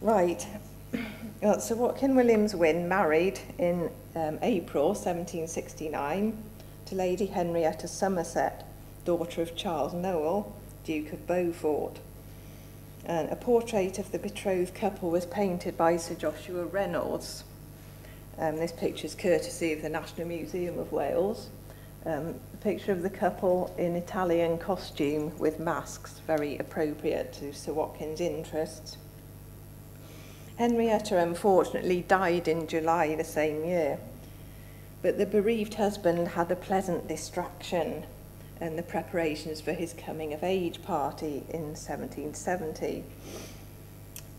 Right. Well, so Watkin Williams Wynn married in um, April 1769 to Lady Henrietta Somerset, daughter of Charles Noel, Duke of Beaufort. And a portrait of the betrothed couple was painted by Sir Joshua Reynolds. Um, this picture is courtesy of the National Museum of Wales. Um, a picture of the couple in Italian costume with masks, very appropriate to Sir Watkin's interests. Henrietta unfortunately died in July the same year, but the bereaved husband had a pleasant distraction and the preparations for his coming of age party in 1770.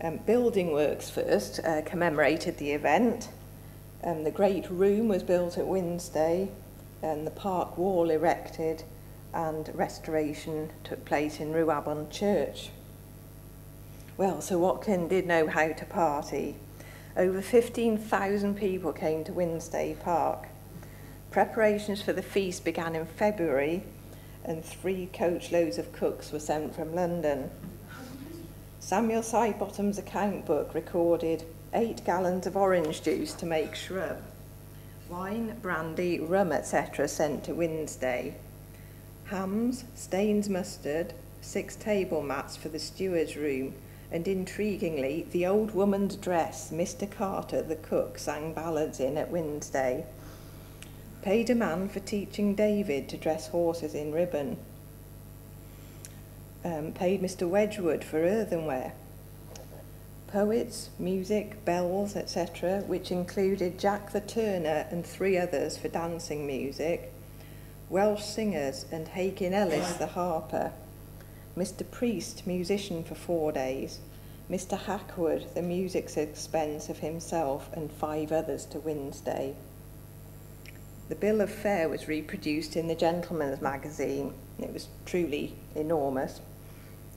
Um, building works first uh, commemorated the event. Um, the great room was built at Wynnstay and the park wall erected and restoration took place in Ruabon Church. Well, so Watkin did know how to party. Over 15,000 people came to Wynnstay Park. Preparations for the feast began in February, and three coachloads of cooks were sent from London. Samuel Sidebottom's account book recorded eight gallons of orange juice to make shrub, wine, brandy, rum, etc., sent to Wynnstay, hams, Staines mustard, six table mats for the steward's room, and intriguingly, the old woman's dress Mr. Carter, the cook, sang ballads in at Wynnstay. Paid a man for teaching David to dress horses in ribbon. Um, paid Mr. Wedgwood for earthenware. Poets, music, bells, etc., which included Jack the Turner and three others for dancing music, Welsh singers and Hakin Ellis the harper, Mr. Priest, musician for four days, Mr. Hackwood, the music's expense of himself, and five others to Wynnstay. The bill of fare was reproduced in the Gentleman's magazine. It was truly enormous,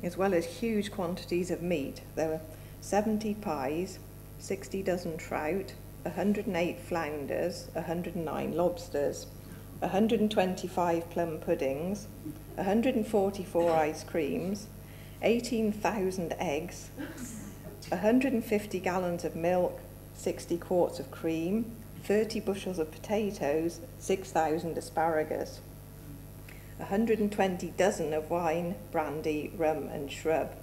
as well as huge quantities of meat. There were 70 pies, 60 dozen trout, 108 flounders, 109 lobsters, 125 plum puddings, 144 ice creams, 18,000 eggs, 150 gallons of milk, 60 quarts of cream, 30 bushels of potatoes, 6,000 asparagus, 120 dozen of wine, brandy, rum and shrub,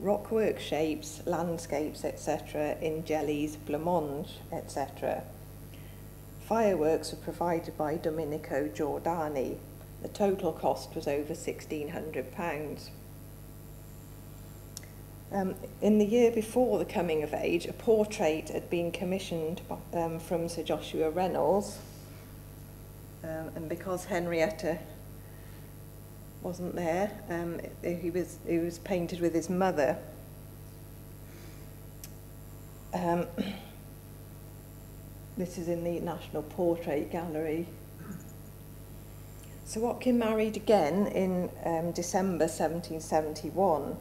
rockwork shapes, landscapes, etc., in jellies, blancmange, etc. Fireworks were provided by Domenico Giordani, the total cost was over £1,600. Um, in the year before the coming of age, a portrait had been commissioned um, from Sir Joshua Reynolds, um, and because Henrietta wasn't there, um, he was he was painted with his mother. Um, this is in the National Portrait Gallery. So Watkin married again in um, December 1771.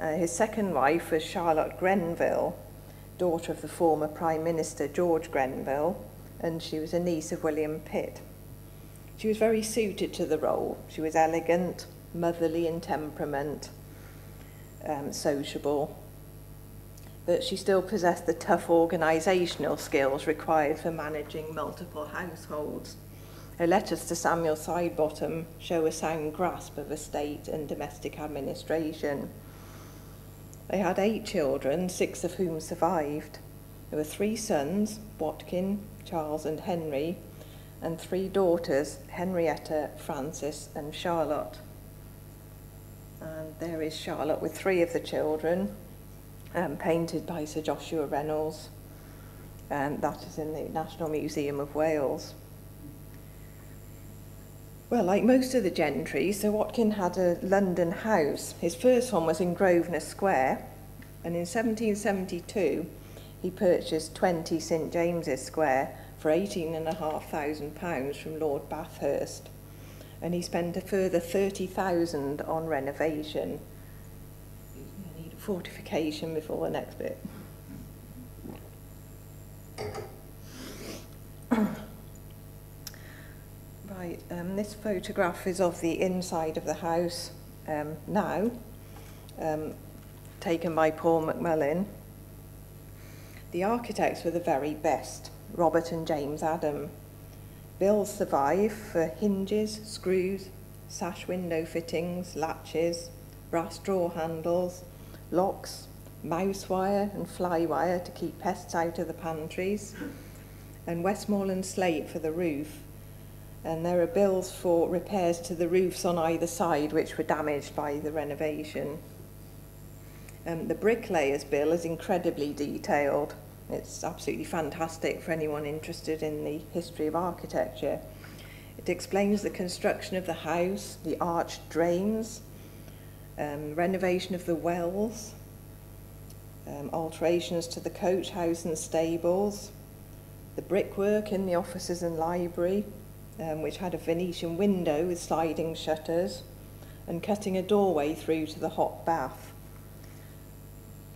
Uh, his second wife was Charlotte Grenville, daughter of the former Prime Minister George Grenville, and she was a niece of William Pitt. She was very suited to the role. She was elegant, motherly in temperament, um, sociable, but she still possessed the tough organisational skills required for managing multiple households. Her letters to Samuel Sidebottom show a sound grasp of estate and domestic administration. They had eight children, six of whom survived. There were three sons, Watkin, Charles and Henry, and three daughters, Henrietta, Frances and Charlotte. And there is Charlotte with three of the children, um, painted by Sir Joshua Reynolds. And that is in the National Museum of Wales. Well, like most of the gentry, Sir Watkin had a London house. His first one was in Grosvenor Square, and in 1772 he purchased 20 St James's Square for £18,500 from Lord Bathurst, and he spent a further 30000 on renovation. You need a fortification before the next bit. Um, this photograph is of the inside of the house um, now, um, taken by Paul McMullin. The architects were the very best, Robert and James Adam. Bills survive for hinges, screws, sash window fittings, latches, brass drawer handles, locks, mouse wire and fly wire to keep pests out of the pantries, and Westmoreland slate for the roof. And there are bills for repairs to the roofs on either side, which were damaged by the renovation. Um, the bricklayer's bill is incredibly detailed. It's absolutely fantastic for anyone interested in the history of architecture. It explains the construction of the house, the arched drains, um, renovation of the wells, um, alterations to the coach house and stables, the brickwork in the offices and library, um, which had a Venetian window with sliding shutters, and cutting a doorway through to the hot bath.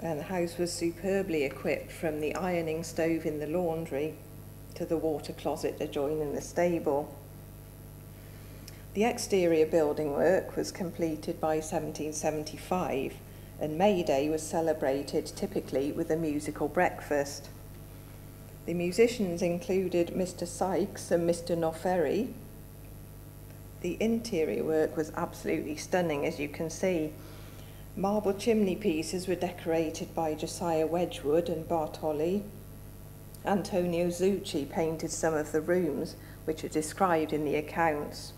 And the house was superbly equipped from the ironing stove in the laundry to the water closet adjoining the stable. The exterior building work was completed by 1775 and May Day was celebrated typically with a musical breakfast. The musicians included Mr. Sykes and Mr. Noferi. The interior work was absolutely stunning, as you can see. Marble chimney pieces were decorated by Josiah Wedgwood and Bartoli. Antonio Zucchi painted some of the rooms, which are described in the accounts.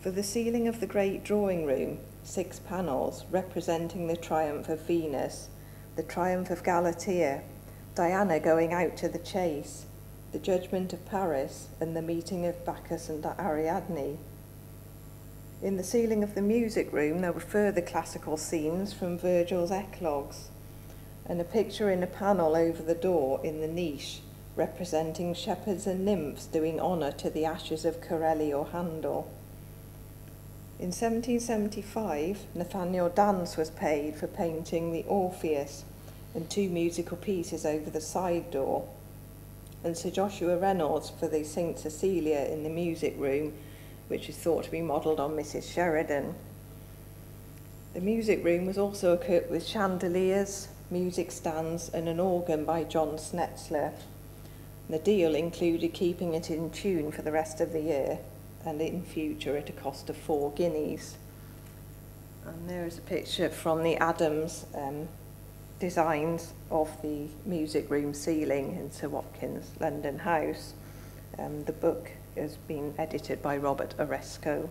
For the ceiling of the great drawing room, six panels representing the triumph of Venus, the triumph of Galatea, Diana going out to the chase, the judgment of Paris, and the meeting of Bacchus and Ariadne. In the ceiling of the music room, there were further classical scenes from Virgil's Eclogues, and a picture in a panel over the door in the niche representing shepherds and nymphs doing honour to the ashes of Corelli or Handel. In 1775, Nathaniel Dance was paid for painting the Orpheus and two musical pieces over the side door, and Sir Joshua Reynolds for the St. Cecilia in the music room, which is thought to be modelled on Mrs. Sheridan. The music room was also equipped with chandeliers, music stands, and an organ by John Snetzler. The deal included keeping it in tune for the rest of the year and in future at a cost of four guineas. And there is a picture from the Adams um, designs of the music room ceiling in Sir Watkins London House. Um, the book has been edited by Robert Oresko.